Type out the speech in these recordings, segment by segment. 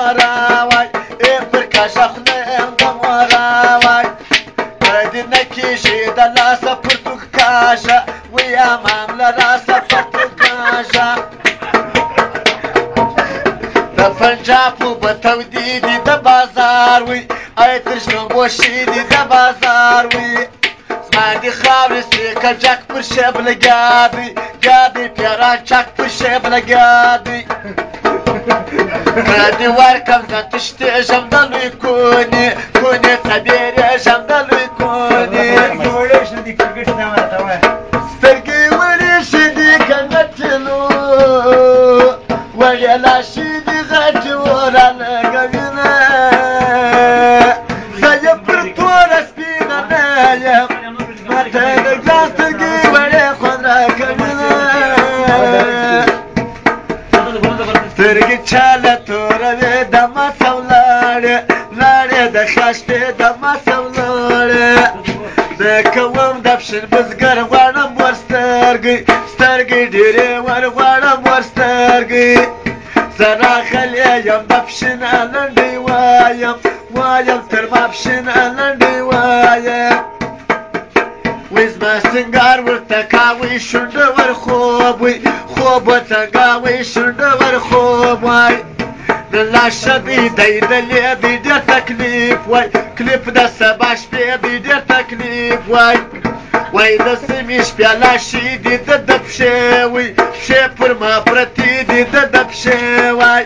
moravay e bir kaşaknem da moravay Medine kişi da lasa pırtuk kaşa Uyamam la lasa pırtuk kaşa Da Punjabu batav didi da bazar uy Ay Krishna boşidi da bazar uy Zmadi xavri sikacak pır şebne gadi Gadi pyaran çak pır şebne gadi دیوار واركم زن تشت جمدلوی کنی کنی خبیر جمدلوی کنی گوریش ندی کرگش نمه تمه سترگی وریش دی کنتلو ویلاشی دی غجی وران گوینه خیب پر تو رسپینه نیم متن سترګې چاله توروې د مته ولاړې لاړې د خښتې د مته ولاړې زه کوم د پشن بزګر غواړم ور سترګې سترګې ډېرې ور غواړم ور سترګې زه راغلی یم د پشن لنډۍ وایم وایم تر ما پشن لنډۍ وایم وای زما سنګار ورته کاوی شونډه ور خوب وای خوب ورته کاوی شونډه ور خوب وای د لاشه دی دی د دی ډېر تکلیف وای کلیپ د سبا شپې دی ډېر تکلیف وای وای د سیمې شپې لاشي دی د د پښې وای پښې پر ما پرتی دی د د پښې وای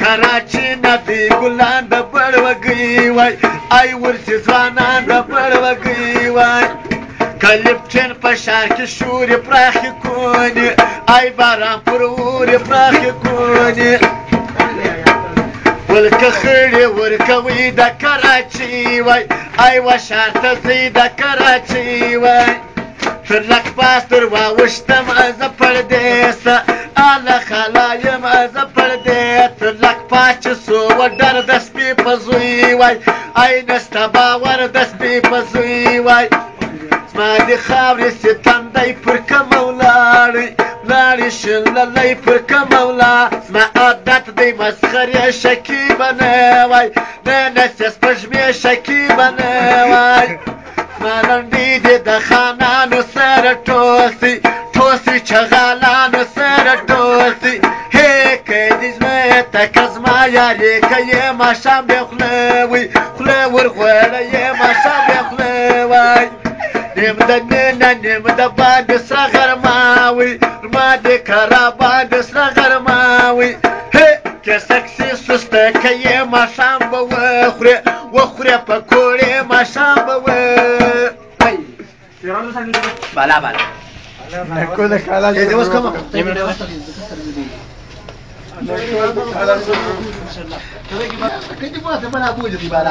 کراچی نه دی ګلان د بړ وګي وای آی ورسې ځوانان د بړ وګي وای کلپچن په ښار کې شورې پراخې کونې ای باران پر اورې پراخې کونې ولکه خړې ورکوي د کراچۍ وای ای و ښار ته ځئ د کراچۍ وای تر لک پاس تر واوښتم زه پردېسه اله خلا یم زه پردې تر لک پاس چې سو وډر د سپي په زوی وای ای نسته باور د سپي په زوی وای ما د خاورې ستندی پر کمه ولاړی لاړې شللی پر کمه ولا زما عادت دی مسخرې شکیبه نه وای نه نه چې سپږمې شکیبه نه وای زما لنډې دي د خانانو سره ټوسي ټوسي چغالانو سره ټوسي هی که دې زما تکه زما یارې که یې ماښام بې خوله وي خوله ورغوړه یې ماښام نیم د نه نیم د باندې سره غرماوي ما دې کرا باندې سره غرماوي هه که سکسي سسته کې ما شام به وخورې وخورې پکوړې ما شام به و بالا بالا نکول خلاص دې اوس کوم نکول خلاص